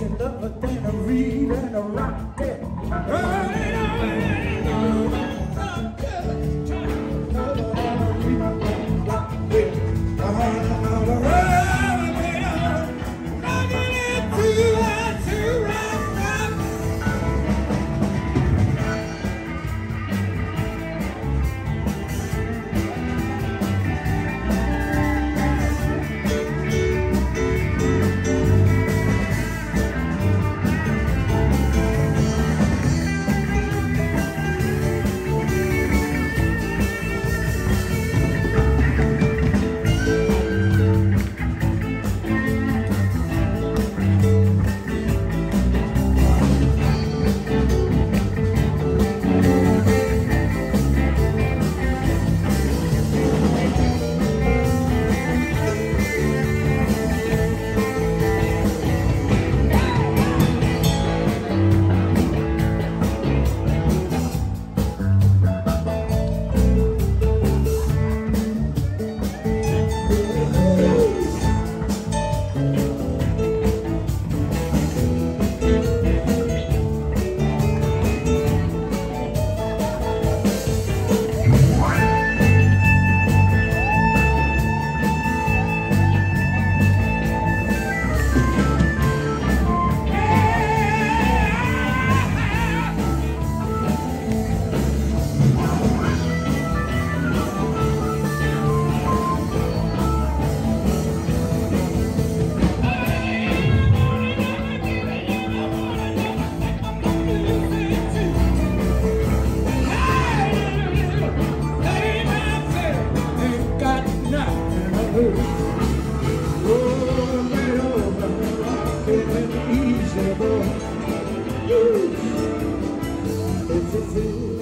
your love. to see.